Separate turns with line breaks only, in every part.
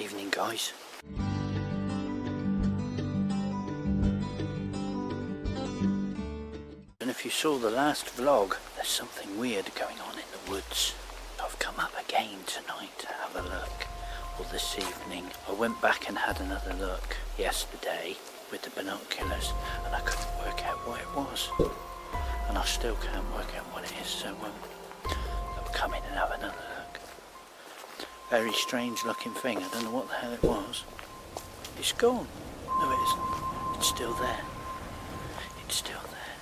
Evening, guys. And if you saw the last vlog, there's something weird going on in the woods. I've come up again tonight to have a look. Or this evening. I went back and had another look yesterday with the binoculars and I couldn't work out what it was. And I still can't work out what it is, so um, I'll come in and have another look. Very strange looking thing, I don't know what the hell it was. It's gone. No it isn't. It's still there. It's still there.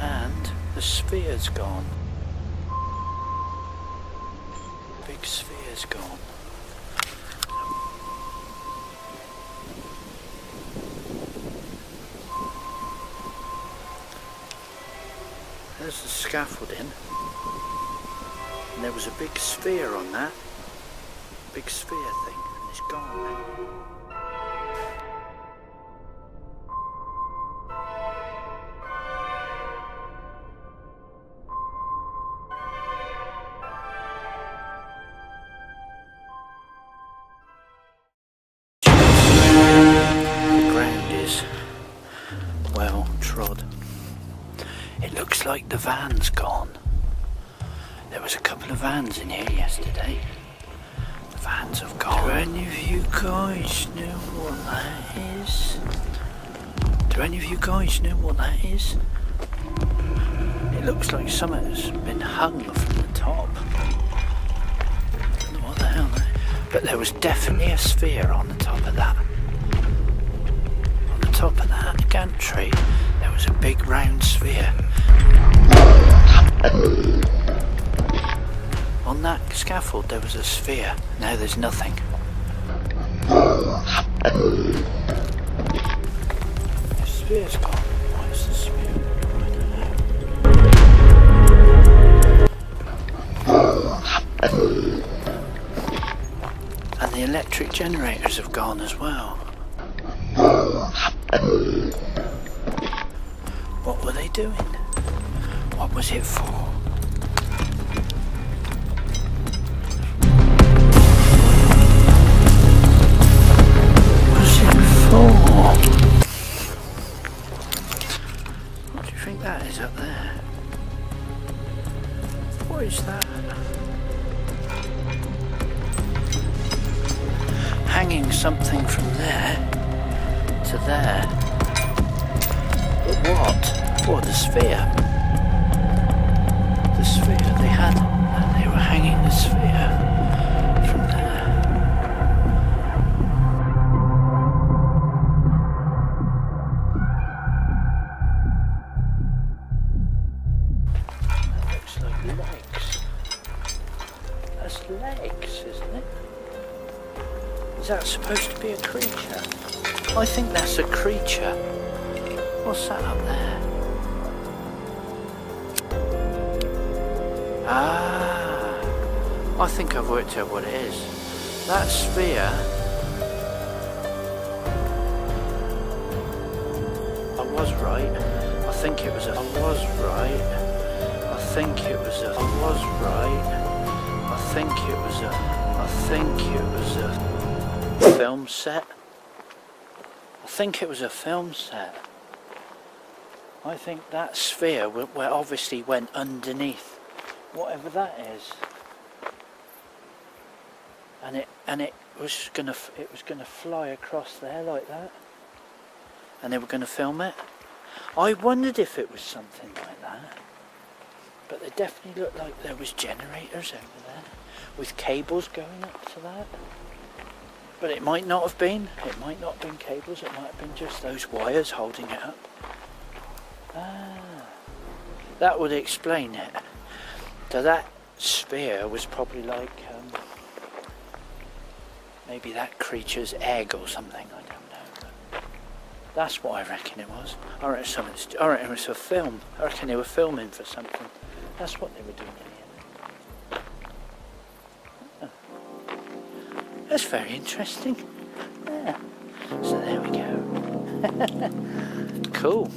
And the sphere's gone. The Big sphere's gone. Scaffolding. And there was a big sphere on that. Big sphere thing. And it's gone now. Like the van's gone. There was a couple of vans in here yesterday. The vans have gone. Do any of you guys know what that is? Do any of you guys know what that is? It looks like something's been hung from the top. Don't know what the hell that But there was definitely a sphere on the top of that. On the top of that gantry, there was a big round sphere. Scaffold, there was a sphere. Now there's nothing. The sphere's gone. Why is the sphere? And the electric generators have gone as well. What were they doing? What was it for? Hanging something from there to there. But what? What, the sphere? The sphere. They had, And they were hanging the sphere like legs. Isn't it? Is that supposed to be a creature? I think that's a creature. What's that up there? Ah, I think I've worked out what it is. That sphere. I was right. I think it was a. I was right. I think it was a. I was right. I think it was a. I think it was a film set. I think it was a film set. I think that sphere where obviously went underneath whatever that is. And it and it was gonna it was gonna fly across there like that. And they were gonna film it. I wondered if it was something like that. But they definitely looked like there was generators over there with cables going up to that. But it might not have been. It might not have been cables. It might have been just those wires holding it up. Ah, that would explain it. So that sphere was probably like um, maybe that creature's egg or something. I don't know. But that's what I reckon it was. I reckon, I reckon it was a film. I reckon they were filming for something. That's what they were doing That's very interesting. Yeah. So there we go. cool.